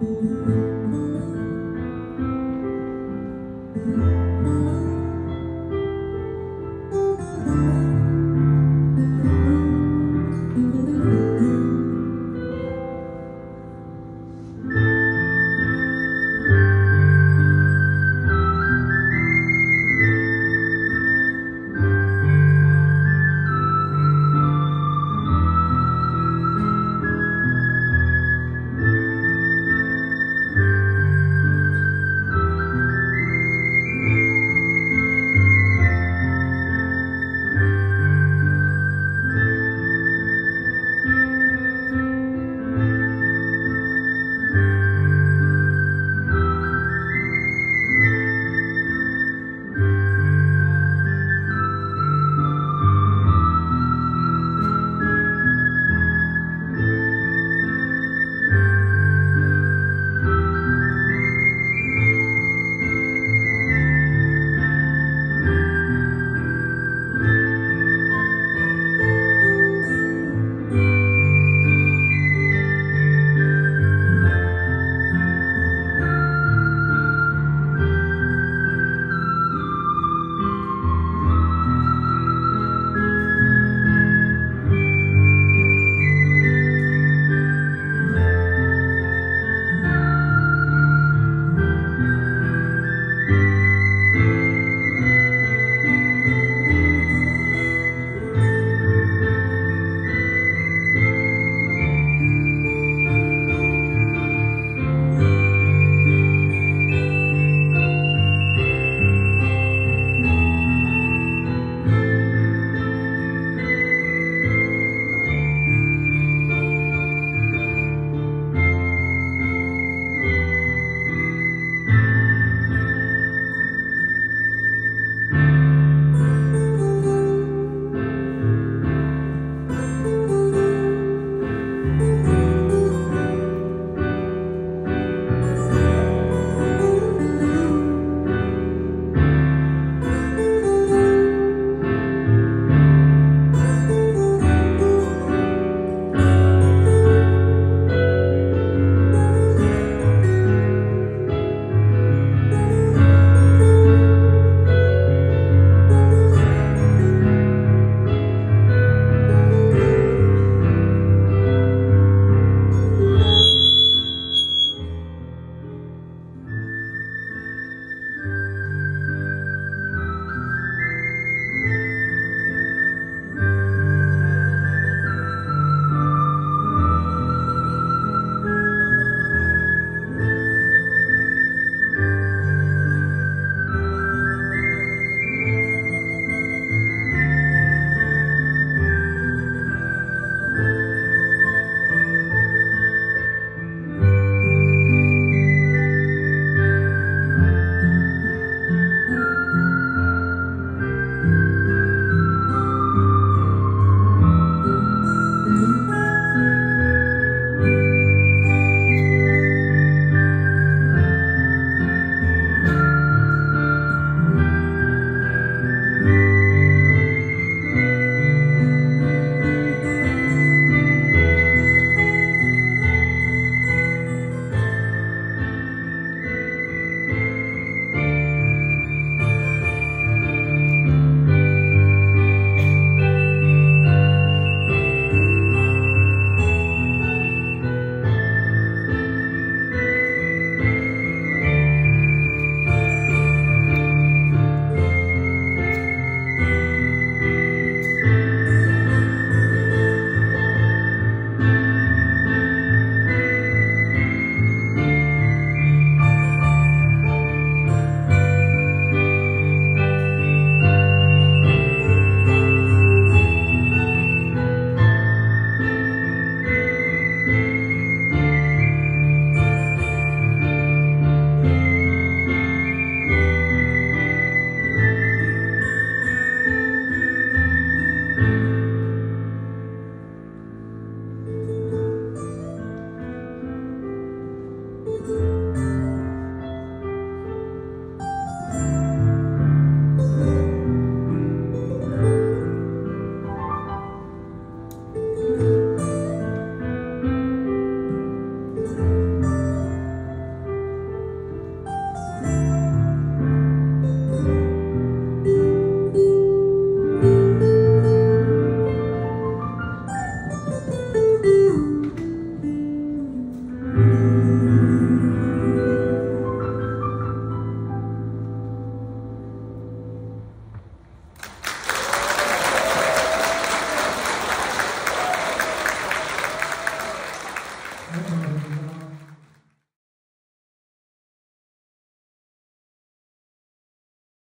Música